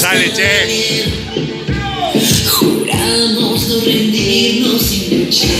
Dale, che. Juramos no rendirnos sin luchar.